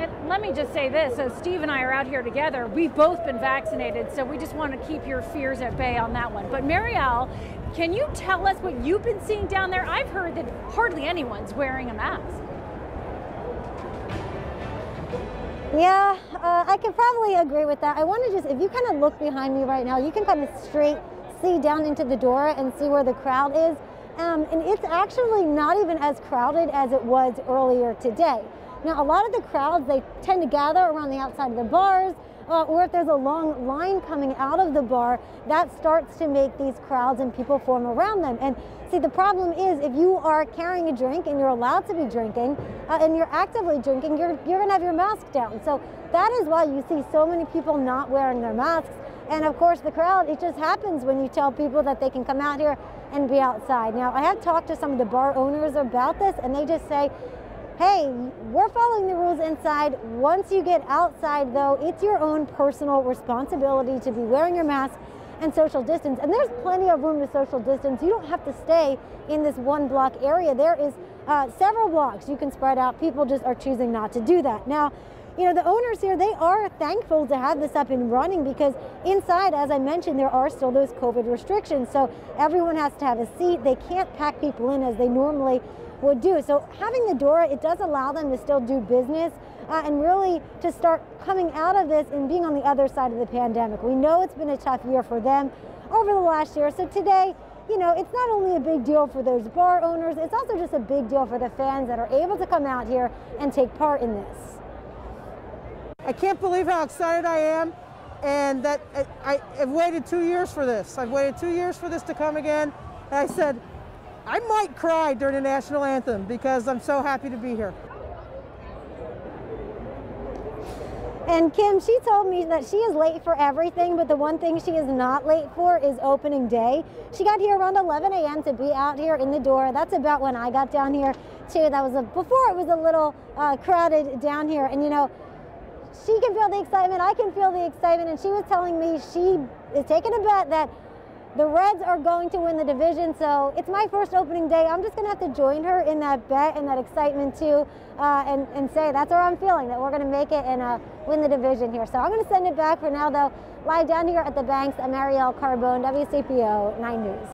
And let me just say this, as Steve and I are out here together, we've both been vaccinated, so we just want to keep your fears at bay on that one. But Marielle, can you tell us what you've been seeing down there? I've heard that hardly anyone's wearing a mask. Yeah, uh, I can probably agree with that. I want to just, if you kind of look behind me right now, you can kind of straight see down into the DORA and see where the crowd is. Um, and it's actually not even as crowded as it was earlier today. Now, a lot of the crowds, they tend to gather around the outside of the bars, uh, or if there's a long line coming out of the bar, that starts to make these crowds and people form around them. And see, the problem is if you are carrying a drink and you're allowed to be drinking uh, and you're actively drinking, you're, you're going to have your mask down. So that is why you see so many people not wearing their masks. And of course, the crowd, it just happens when you tell people that they can come out here and be outside. Now, I have talked to some of the bar owners about this, and they just say, hey, we're following the rules inside. Once you get outside, though, it's your own personal responsibility to be wearing your mask and social distance. And there's plenty of room to social distance. You don't have to stay in this one block area. There is uh, several blocks you can spread out. People just are choosing not to do that. Now, you know, the owners here, they are thankful to have this up and running because inside, as I mentioned, there are still those COVID restrictions. So everyone has to have a seat. They can't pack people in as they normally would do. So having the DORA, it does allow them to still do business uh, and really to start coming out of this and being on the other side of the pandemic. We know it's been a tough year for them over the last year. So today, you know, it's not only a big deal for those bar owners, it's also just a big deal for the fans that are able to come out here and take part in this. I can't believe how excited I am and that I, have waited two years for this. I've waited two years for this to come again. And I said, I might cry during the national anthem because I'm so happy to be here. And Kim, she told me that she is late for everything, but the one thing she is not late for is opening day. She got here around 11 a.m. to be out here in the DORA. That's about when I got down here too. That was a, before it was a little uh, crowded down here. And you know, she can feel the excitement. I can feel the excitement. And she was telling me she is taking a bet that the Reds are going to win the division, so it's my first opening day. I'm just going to have to join her in that bet and that excitement too, uh, and, and say that's how I'm feeling, that we're going to make it and uh, win the division here. So I'm going to send it back for now, though. Lie down here at the banks. I'm Marielle Carbone, WCPO 9 News.